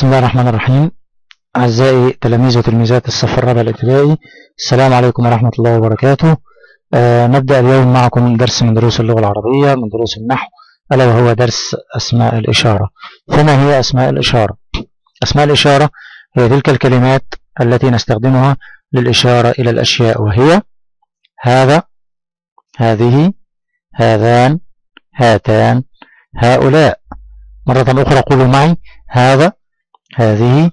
بسم الله الرحمن الرحيم. أعزائي تلاميذ وتلميذات الصف الرابع الابتدائي السلام عليكم ورحمة الله وبركاته. آه نبدأ اليوم معكم درس من دروس اللغة العربية من دروس النحو ألا وهو درس أسماء الإشارة. فما هي أسماء الإشارة؟ أسماء الإشارة هي تلك الكلمات التي نستخدمها للإشارة إلى الأشياء وهي هذا هذه هذان هاتان هؤلاء. مرة أخرى قولوا معي هذا هذه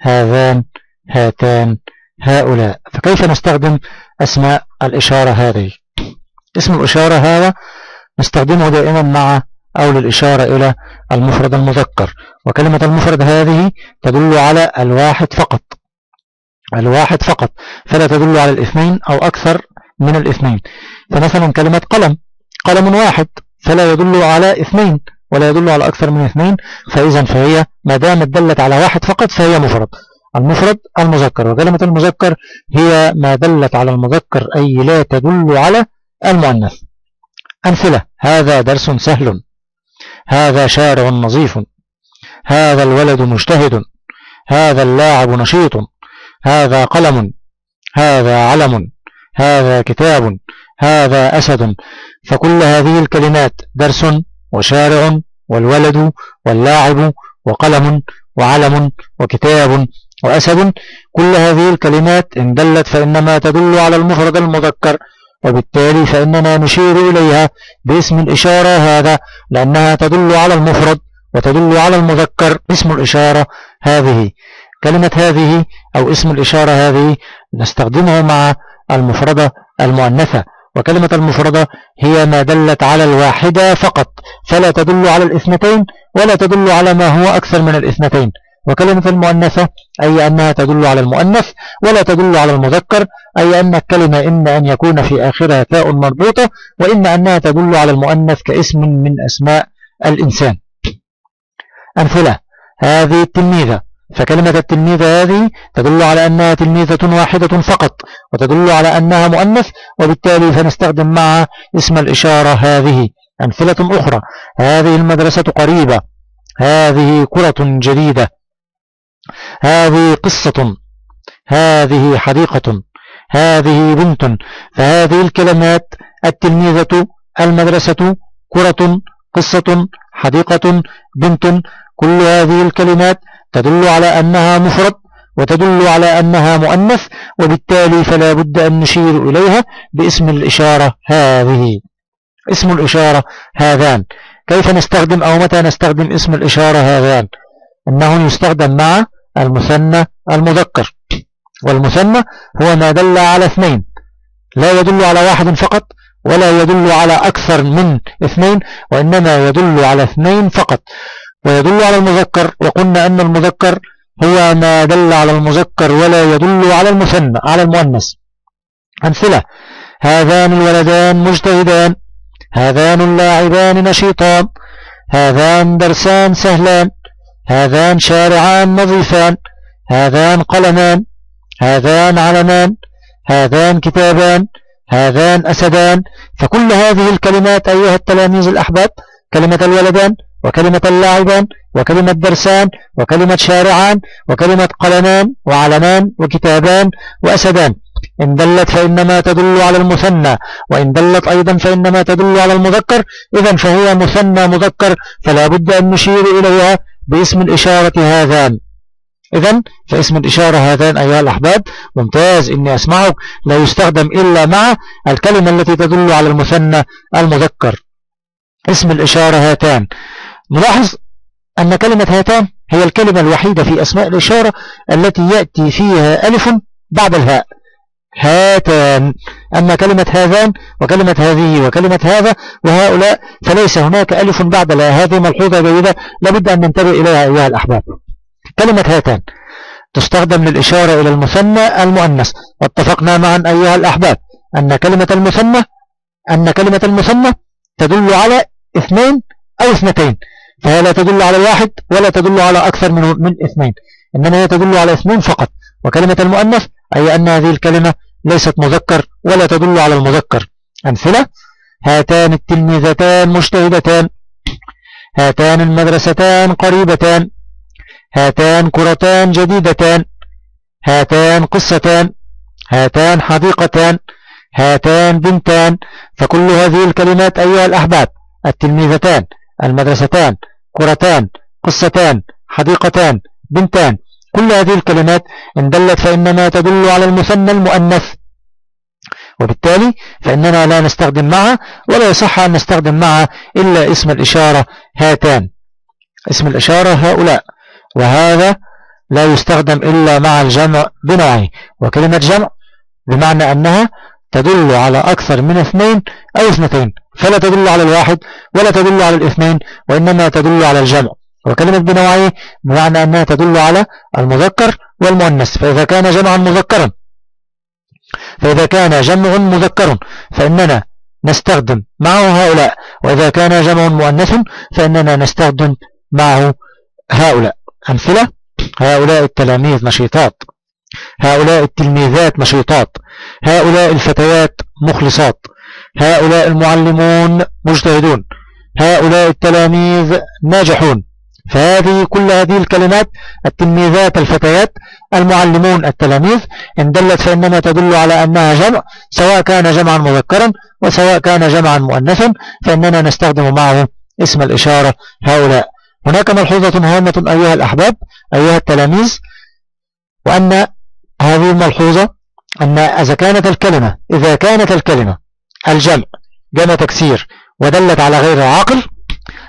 هذان هاتان هؤلاء. فكيف نستخدم أسماء الإشارة هذه؟ اسم الإشارة هذا نستخدمه دائما مع أو للإشارة إلى المفرد المذكر. وكلمة المفرد هذه تدل على الواحد فقط. الواحد فقط. فلا تدل على الاثنين أو أكثر من الاثنين. فمثلا كلمة قلم. قلم واحد. فلا يدل على اثنين. ولا يدل على أكثر من اثنين فإذا فهي ما دامت دلت على واحد فقط فهي مفرد. المفرد المذكر. وكلمة المذكر هي ما دلت على المذكر أي لا تدل على المؤنث. أمثلة. هذا درس سهل. هذا شارع نظيف. هذا الولد مجتهد. هذا اللاعب نشيط. هذا قلم. هذا علم. هذا كتاب. هذا أسد. فكل هذه الكلمات درس وشارع والولد واللاعب وقلم وعلم وكتاب وأسد كل هذه الكلمات إن دلت فإنما تدل على المفرد المذكر وبالتالي فإننا نشير إليها باسم الإشارة هذا لأنها تدل على المفرد وتدل على المذكر اسم الإشارة هذه. كلمة هذه أو اسم الإشارة هذه نستخدمه مع المفردة المؤنثة. وكلمة المفردة هي ما دلت على الواحدة فقط فلا تدل على الاثنتين ولا تدل على ما هو أكثر من الاثنتين. وكلمة المؤنثة أي أنها تدل على المؤنث ولا تدل على المذكر أي أن الكلمة إما أن يكون في آخرها تاء مربوطة وإما أنها تدل على المؤنث كاسم من أسماء الإنسان. أمثلة هذه التلميذة. فكلمة التلميذة هذه تدل على أنها تلميذة واحدة فقط وتدل على أنها مؤنث وبالتالي فنستخدم مع اسم الإشارة هذه أمثلة أخرى. هذه المدرسة قريبة. هذه كرة جديدة. هذه قصة. هذه حديقة. هذه بنت. فهذه الكلمات التلميذة المدرسة كرة قصة حديقة بنت كل هذه الكلمات تدل على أنها مفرد وتدل على أنها مؤنث وبالتالي فلا بد أن نشير إليها باسم الإشارة هذه. اسم الإشارة هذان. كيف نستخدم أو متى نستخدم اسم الإشارة هذان؟ أنه يستخدم مع المثنى المذكر. والمثنى هو ما دل على اثنين. لا يدل على واحد فقط ولا يدل على أكثر من اثنين وإنما يدل على اثنين فقط. ويدل على المذكر وقلنا أن المذكر هو ما دل على المذكر ولا يدل على المثنى على المؤنث. أمثلة هذان الولدان مجتهدان هذان اللاعبان نشيطان هذان درسان سهلان هذان شارعان نظيفان هذان قلمان هذان علمان هذان كتابان هذان أسدان. فكل هذه الكلمات أيها التلاميذ الأحباب كلمة الولدان وكلمة اللاعبان وكلمة درسان وكلمة شارعان وكلمة قلمان وعلمان وكتابان وأسدان. إن دلت فإنما تدل على المثنى وإن دلت أيضا فإنما تدل على المذكر. إذا فهي مثنى مذكر فلا بد أن نشير إليها باسم الإشارة هذان. إذا فاسم الإشارة هذان أيها الأحباب. ممتاز إني أسمعك. لا يستخدم إلا مع الكلمة التي تدل على المثنى المذكر. اسم الإشارة هاتان. نلاحظ أن كلمة هاتان هي الكلمة الوحيدة في أسماء الإشارة التي يأتي فيها ألف بعد الهاء. هاتان. أما كلمة هذان وكلمة هذه وكلمة هذا وهؤلاء فليس هناك ألف بعد لا هذه ملحوظة جيدة. لابد أن ننتبه إليها أيها الأحباب. كلمة هاتان تستخدم للإشارة إلى المثنى المؤنث. واتفقنا معا أيها الأحباب أن كلمة المثنى أن كلمة المثنى تدل على اثنين أو اثنتين. فهي لا تدل على الواحد ولا تدل على أكثر من, من اثنين. إنما هي تدل على اثنين فقط. وكلمة المؤنث أي أن هذه الكلمة ليست مذكر ولا تدل على المذكر. أمثلة هاتان التلميذتان مجتهدتان. هاتان المدرستان قريبتان. هاتان كرتان جديدتان. هاتان قصتان. هاتان حديقتان. هاتان بنتان. فكل هذه الكلمات أيها الأحباب التلميذتان المدرستان كرتان قصتان حديقتان بنتان كل هذه الكلمات إن دلت فإنما تدل على المثنى المؤنث. وبالتالي فإننا لا نستخدم معها ولا يصح أن نستخدم معها إلا اسم الإشارة هاتان. اسم الإشارة هؤلاء. وهذا لا يستخدم إلا مع الجمع بنوعه وكلمة جمع بمعنى أنها تدل على أكثر من اثنين أو اثنتين فلا تدل على الواحد ولا تدل على الاثنين وإنما تدل على الجمع. وكلمة بنوعه بمعنى أنها تدل على المذكر والمؤنث فإذا كان جمعا مذكرا. فإذا كان جمع مذكر فإننا نستخدم معه هؤلاء. وإذا كان جمع مؤنث فإننا نستخدم معه هؤلاء. أمثلة هؤلاء التلاميذ نشيطات. هؤلاء التلميذات نشيطات هؤلاء الفتيات مخلصات هؤلاء المعلمون مجتهدون هؤلاء التلاميذ ناجحون. فهذه كل هذه الكلمات التلميذات الفتيات المعلمون التلاميذ إن دلت فإنما تدل على أنها جمع سواء كان جمعا مذكرا وسواء كان جمعا مؤنثا فإننا نستخدم معه اسم الإشارة هؤلاء. هناك ملحوظة هامة أيها الأحباب أيها التلاميذ وأن هذه الملحوظة أن إذا كانت الكلمة إذا كانت الكلمة الجمع جمع تكسير ودلت على غير العاقل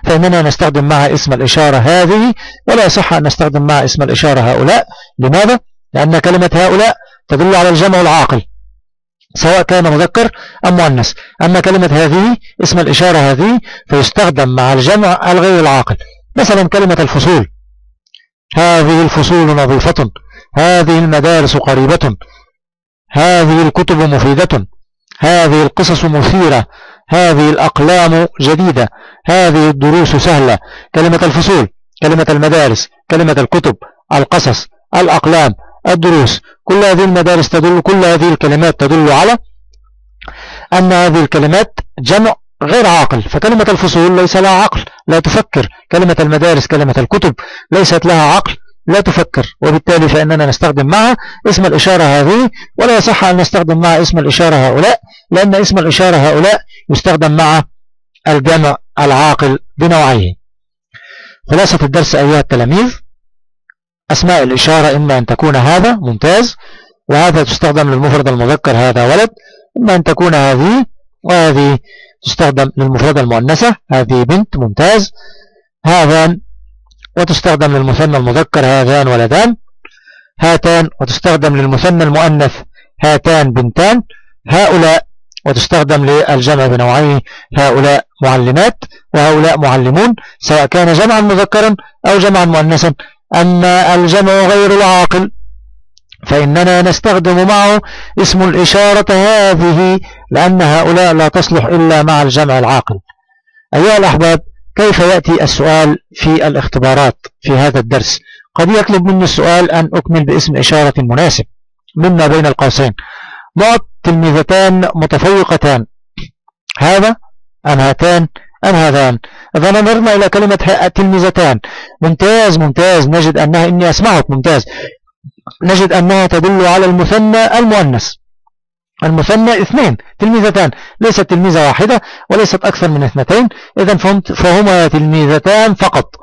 فإننا نستخدم معها اسم الإشارة هذه ولا يصح أن نستخدم معها اسم الإشارة هؤلاء. لماذا؟ لأن كلمة هؤلاء تدل على الجمع العاقل سواء كان مذكر أم مؤنث. أما كلمة هذه اسم الإشارة هذه فيستخدم مع الجمع الغير العاقل. مثلا كلمة الفصول. هذه الفصول نظيفة. هذه المدارس قريبة. هذه الكتب مفيدة. هذه القصص مثيرة. هذه الأقلام جديدة. هذه الدروس سهلة. كلمة الفصول كلمة المدارس كلمة الكتب القصص الأقلام الدروس كل هذه المدارس تدل كل هذه الكلمات تدل على أن هذه الكلمات جمع غير عاقل. فكلمة الفصول ليس لها عقل. لا تفكر. كلمة المدارس كلمة الكتب ليست لها عقل. لا تفكر وبالتالي فإننا نستخدم معها اسم الإشارة هذه ولا يصح أن نستخدم معها اسم الإشارة هؤلاء لأن اسم الإشارة هؤلاء يستخدم مع الجمع العاقل بنوعيه خلاصة الدرس أيها التلاميذ أسماء الإشارة إما أن تكون هذا ممتاز وهذا تستخدم للمفرد المذكر هذا ولد إما أن تكون هذه وهذه تستخدم للمفرد المؤنثة هذه بنت ممتاز. هذان وتستخدم للمثنى المذكر هذان ولدان. هاتان وتستخدم للمثنى المؤنث هاتان بنتان. هؤلاء وتستخدم للجمع بنوعيه هؤلاء معلمات وهؤلاء معلمون سواء كان جمعا مذكرا أو جمعا مؤنثا. أما الجمع غير العاقل فإننا نستخدم معه اسم الإشارة هذه لأن هؤلاء لا تصلح إلا مع الجمع العاقل. أيها الأحباب كيف يأتي السؤال في الاختبارات في هذا الدرس؟ قد يطلب مني السؤال أن أكمل باسم إشارة مناسب مما بين القوسين. نقط تلميذتان متفوقتان. هذا أم هاتان أم هذان؟ إذا نظرنا إلى كلمة تلميذتان. ممتاز ممتاز. نجد أنها إني أسمعك. ممتاز. نجد أنها تدل على المثنى المؤنث. المثنى اثنين تلميذتان. ليست تلميذة واحدة وليست أكثر من اثنتين إذا فهما تلميذتان فقط.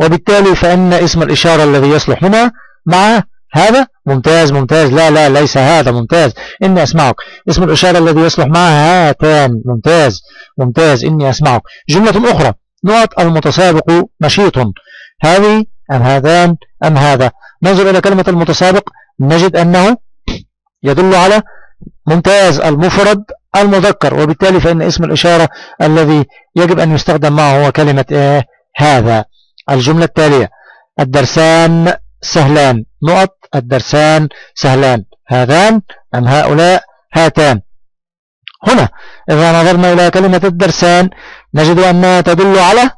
وبالتالي فإن اسم الإشارة الذي يصلح هنا مع هذا ممتاز ممتاز. لا لا ليس هذا ممتاز. إني أسمعك. اسم الإشارة الذي يصلح مع هاتان. ممتاز ممتاز. إني أسمعك. جملة أخرى. نقط المتسابق نشيط. هذه أم هذان أم هذا؟ ننظر إلى كلمة المتسابق. نجد أنه يدل على ممتاز المفرد المذكر وبالتالي فإن اسم الإشارة الذي يجب أن يستخدم معه هو كلمة إيه؟ هذا. الجملة التالية الدرسان سهلان. نقط الدرسان سهلان. هذان أم هؤلاء؟ هاتان. هنا إذا نظرنا إلى كلمة الدرسان نجد أنها تدل على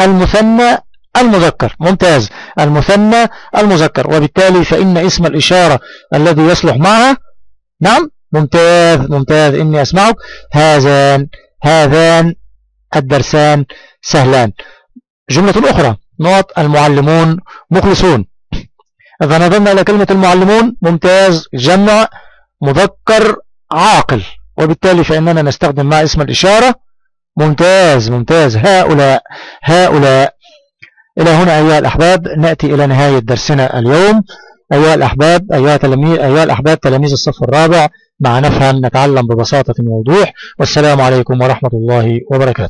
المثنى المذكر. ممتاز المثنى المذكر. وبالتالي فإن اسم الإشارة الذي يصلح معها نعم ممتاز ممتاز. إني أسمعك. هذان هذان الدرسان سهلان. جملة أخرى. نقط المعلمون مخلصون. إذا نظرنا إلى كلمة المعلمون ممتاز جمع مذكر عاقل. وبالتالي فإننا نستخدم مع اسم الإشارة. ممتاز ممتاز. هؤلاء هؤلاء. إلى هنا أيها الأحباب نأتي إلى نهاية درسنا اليوم. أيها الأحباب أيها, تلميذ أيها الأحباب تلاميذ الصف الرابع مع نفهم نتعلم ببساطة ووضوح والسلام عليكم ورحمة الله وبركاته.